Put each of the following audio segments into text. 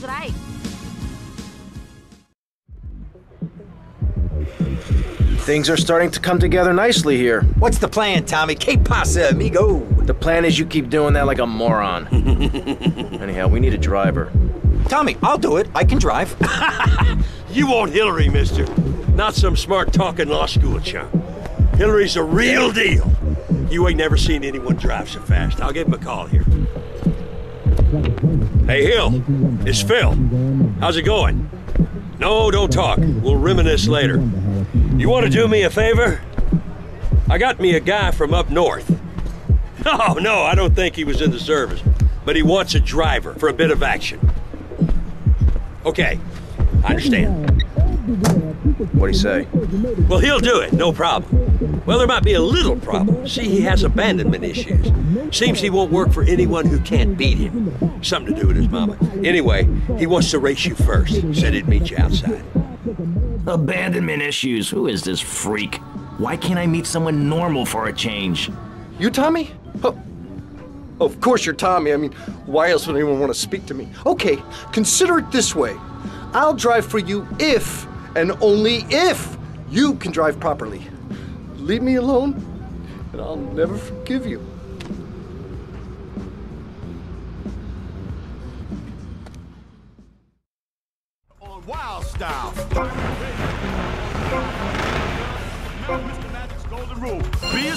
great. Things are starting to come together nicely here. What's the plan, Tommy? Que pasa, amigo? The plan is you keep doing that like a moron. Anyhow, we need a driver. Tommy, I'll do it. I can drive. You want Hilary, mister. Not some smart talking law school chump. Hilary's a real deal. You ain't never seen anyone drive so fast. I'll give him a call here. Hey, Hill. It's Phil. How's it going? No, don't talk. We'll reminisce later. You want to do me a favor? I got me a guy from up north. No, oh, no, I don't think he was in the service. But he wants a driver for a bit of action. Okay, I understand. What'd he say? Well, he'll do it, no problem. Well, there might be a little problem. See, he has abandonment issues. Seems he won't work for anyone who can't beat him. Something to do with his mama. Anyway, he wants to race you first. Said he'd meet you outside. Abandonment issues. Who is this freak? Why can't I meet someone normal for a change? You Tommy? Oh, of course you're Tommy. I mean, why else would anyone want to speak to me? Okay, consider it this way. I'll drive for you if, and only if, you can drive properly. Leave me alone, and I'll never forgive you. on Wildstyle. Mr. Magic's golden rule. Be a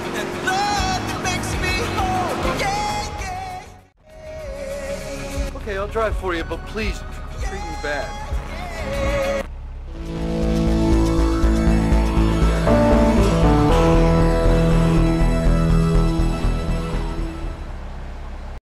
and blood that makes me whole. Yeah, yeah. Okay, I'll drive for you, but please treat me bad.